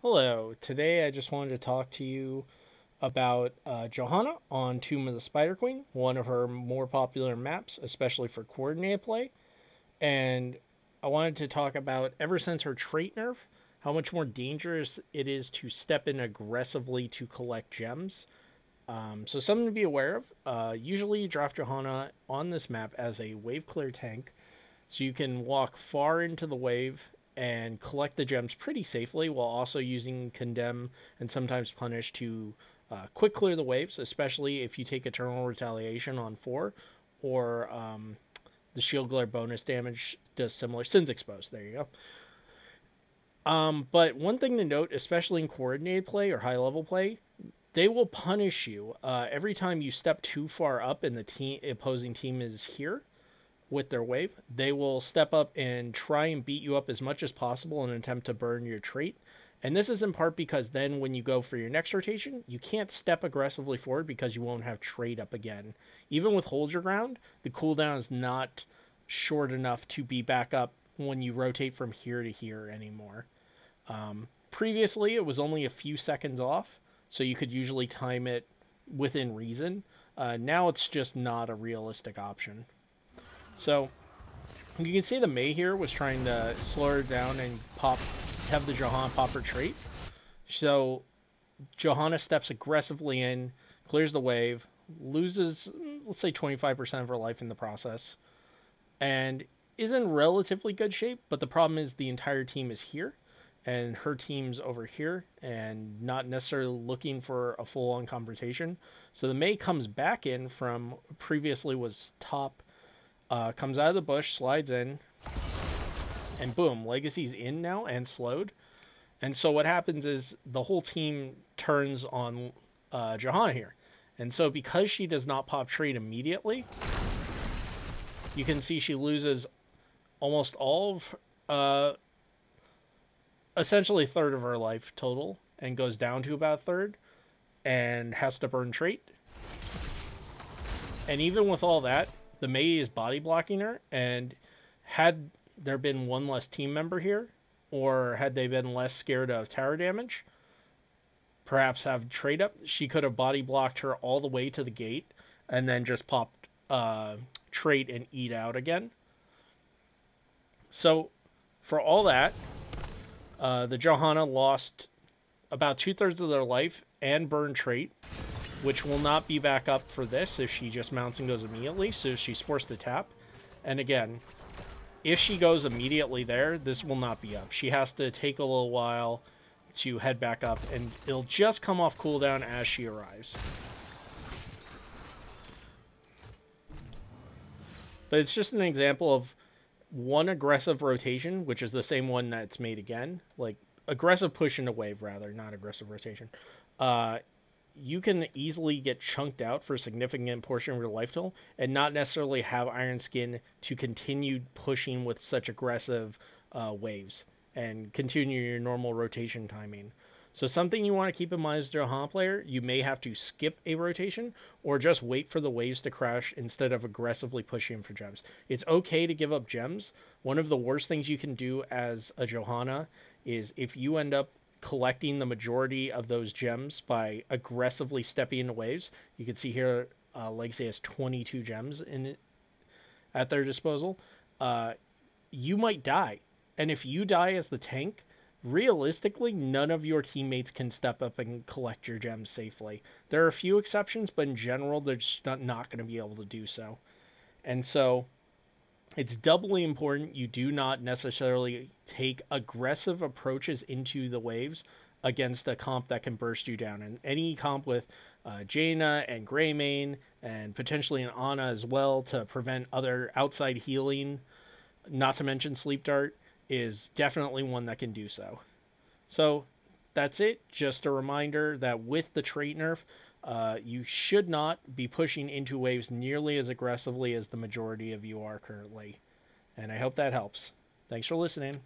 Hello, today I just wanted to talk to you about uh, Johanna on Tomb of the Spider Queen, one of her more popular maps, especially for coordinated play. And I wanted to talk about, ever since her trait nerf, how much more dangerous it is to step in aggressively to collect gems. Um, so, something to be aware of. Uh, usually, you draft Johanna on this map as a wave clear tank, so you can walk far into the wave and collect the gems pretty safely while also using condemn and sometimes punish to uh, quick clear the waves, especially if you take eternal retaliation on four or um, the shield glare bonus damage does similar sins exposed. There you go. Um, but one thing to note, especially in coordinated play or high level play, they will punish you uh, every time you step too far up and the team opposing team is here with their wave, they will step up and try and beat you up as much as possible in an attempt to burn your trait. And this is in part because then when you go for your next rotation, you can't step aggressively forward because you won't have trait up again. Even with hold your ground, the cooldown is not short enough to be back up when you rotate from here to here anymore. Um, previously, it was only a few seconds off, so you could usually time it within reason. Uh, now it's just not a realistic option. So you can see the Mei here was trying to slow her down and pop, have the Johanna pop her trait. So Johanna steps aggressively in, clears the wave, loses, let's say, 25% of her life in the process, and is in relatively good shape. But the problem is the entire team is here, and her team's over here, and not necessarily looking for a full on confrontation. So the Mei comes back in from previously was top uh, comes out of the bush, slides in, and boom, Legacy's in now and slowed. And so what happens is the whole team turns on uh, Johanna here. And so because she does not pop trait immediately, you can see she loses almost all of, uh, essentially a third of her life total and goes down to about a third and has to burn trait. And even with all that, the Mei is body blocking her, and had there been one less team member here, or had they been less scared of tower damage, perhaps have trait up, she could have body blocked her all the way to the gate, and then just popped uh, trait and eat out again. So, for all that, uh, the Johanna lost about two thirds of their life and burn trait which will not be back up for this if she just mounts and goes immediately, so she's forced to tap. And again, if she goes immediately there, this will not be up. She has to take a little while to head back up, and it'll just come off cooldown as she arrives. But it's just an example of one aggressive rotation, which is the same one that's made again. Like, aggressive push into wave, rather, not aggressive rotation. Uh, you can easily get chunked out for a significant portion of your life total and not necessarily have Iron Skin to continue pushing with such aggressive uh, waves and continue your normal rotation timing. So something you want to keep in mind as a Johanna player, you may have to skip a rotation or just wait for the waves to crash instead of aggressively pushing for gems. It's okay to give up gems. One of the worst things you can do as a Johanna is if you end up collecting the majority of those gems by aggressively stepping into waves. You can see here, uh, Legacy has 22 gems in it, at their disposal. Uh, you might die, and if you die as the tank, realistically, none of your teammates can step up and collect your gems safely. There are a few exceptions, but in general, they're just not, not going to be able to do so. And so it's doubly important you do not necessarily take aggressive approaches into the waves against a comp that can burst you down. And any comp with uh, Jaina and Greymane and potentially an Ana as well to prevent other outside healing, not to mention Sleep Dart, is definitely one that can do so. So that's it. Just a reminder that with the trait nerf, uh, you should not be pushing into waves nearly as aggressively as the majority of you are currently. And I hope that helps. Thanks for listening.